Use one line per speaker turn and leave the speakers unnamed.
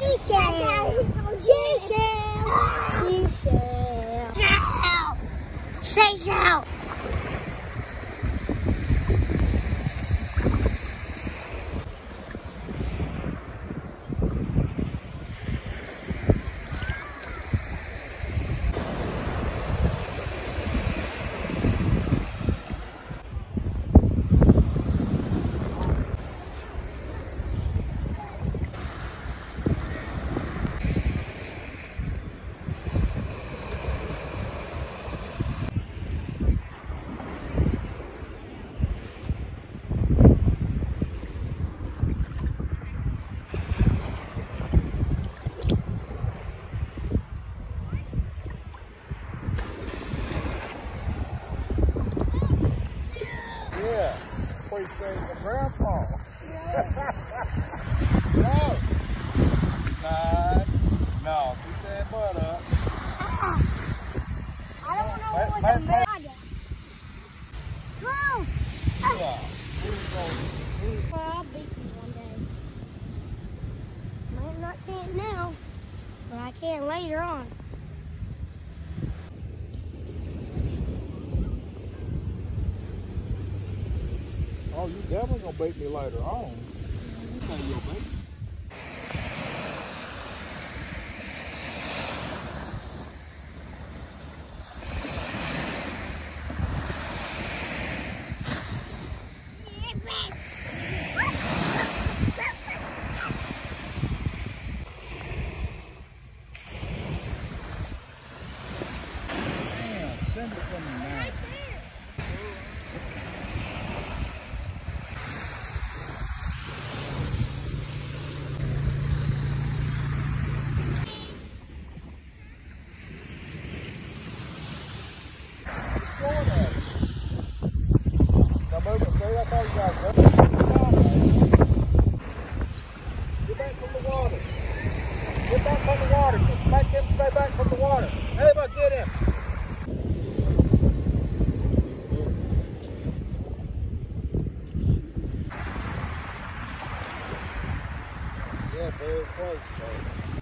是谁？是谁？是谁？谁？谁？
Yeah. What you say to grandpa? no. Nine. No. Keep that butt up. Uh-uh.
I don't know
Wait,
what
wait,
the
wait.
bag Twelve.
Yeah. Here we go.
Well, I'll beat you one day. Might not can now, but I can later on.
Oh, you definitely gonna beat me later on. You gonna go. Damn, send it from all you back from the water. Get back from the water. Just make back from the water. Very close, bro.